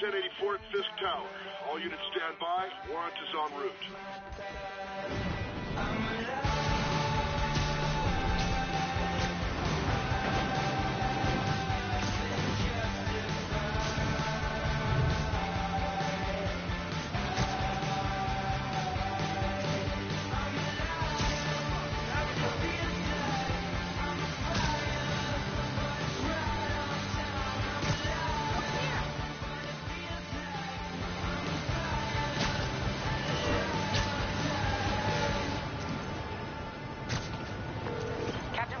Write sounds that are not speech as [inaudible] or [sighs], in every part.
1084 at Fisk Tower. All units stand by. Warrant is en route.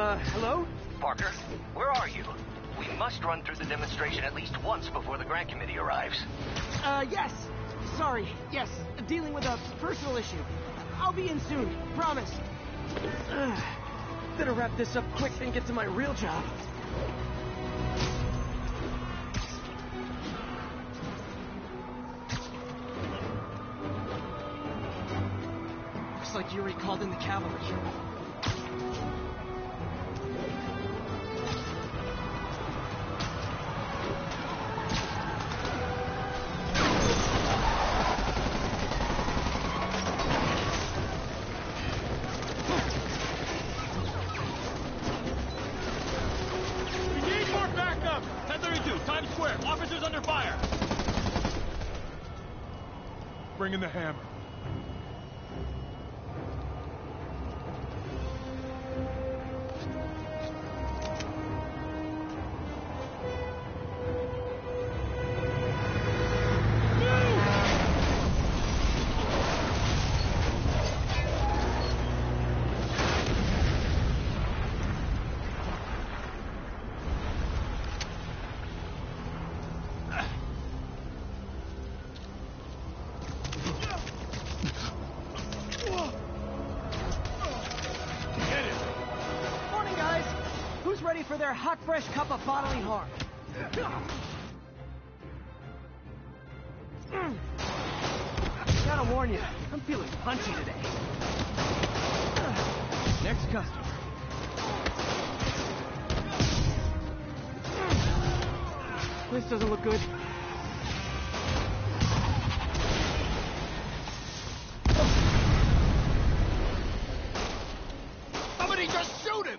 Uh, hello? Parker, where are you? We must run through the demonstration at least once before the grant committee arrives. Uh, yes. Sorry. Yes. Dealing with a personal issue. I'll be in soon. Promise. Ugh. [sighs] Better wrap this up quick and get to my real job. Looks like Yuri called in the cavalry. Their hot, fresh cup of bodily harm? Mm. Gotta warn you, I'm feeling punchy today. Next customer. This doesn't look good. Somebody just shoot him!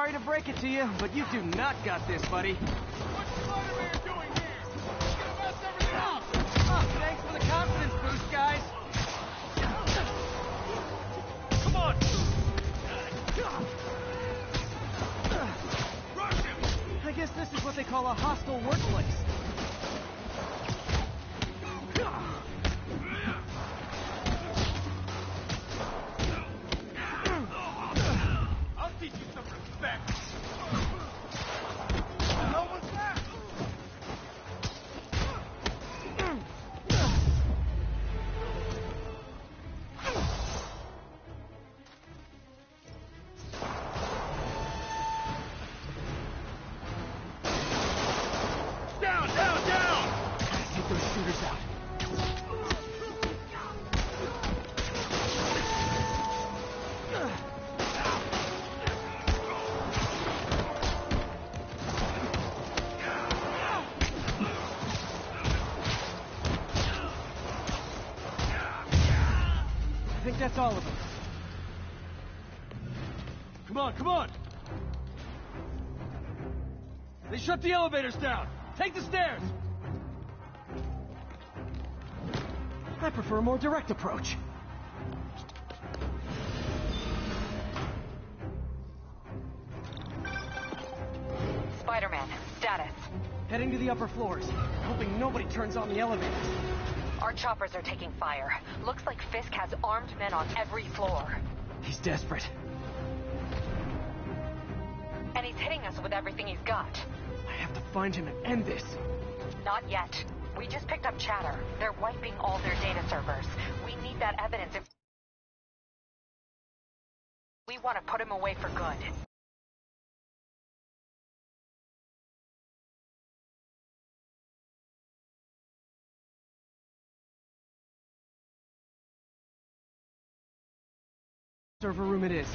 Sorry to break it to you, but you do not got this, buddy. That's all of them. Come on, come on! They shut the elevators down! Take the stairs! I prefer a more direct approach. Spider-Man, status. Heading to the upper floors, hoping nobody turns on the elevators. Our choppers are taking fire. Looks like Fisk has armed men on every floor. He's desperate. And he's hitting us with everything he's got. I have to find him and end this. Not yet. We just picked up chatter. They're wiping all their data servers. We need that evidence if... We want to put him away for good. Server room it is.